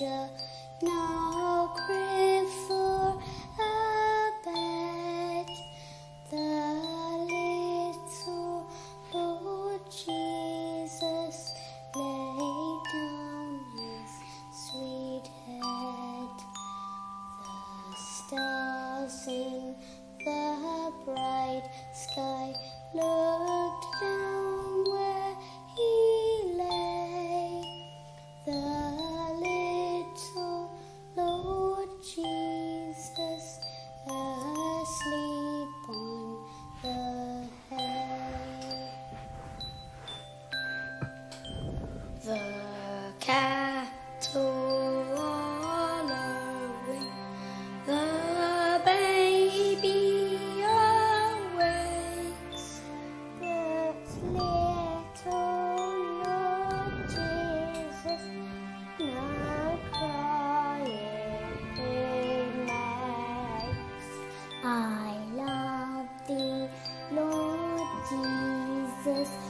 no crib for a bed. The little Lord Jesus laid down his sweet head. The stars in the bright sky. Look The cattle all away, the baby awakes. This little Lord Jesus, now crying he makes. I love thee, Lord Jesus.